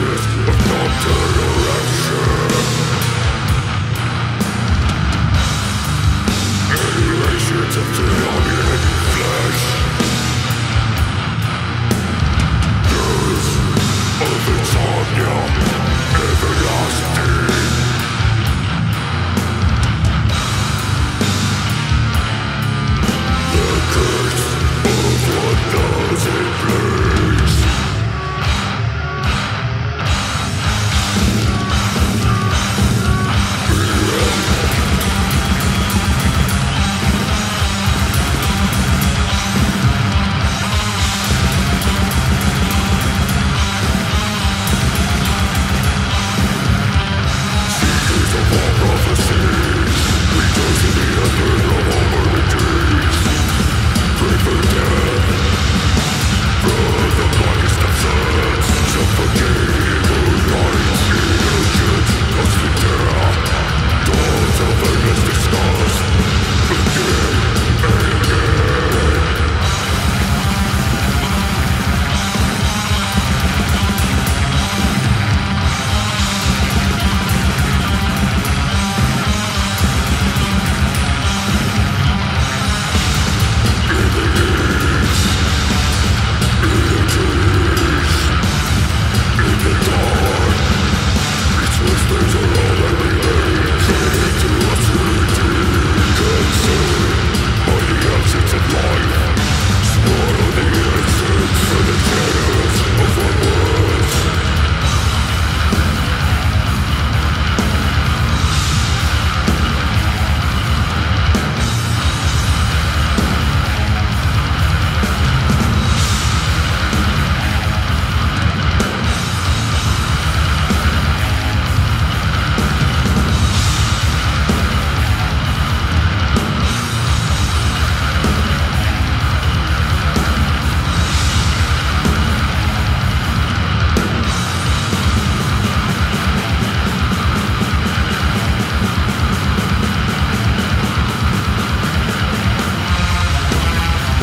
Traces of non-direction Emulations of the alien flesh Years of insomnia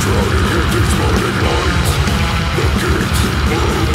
Drowning in morning light, The kids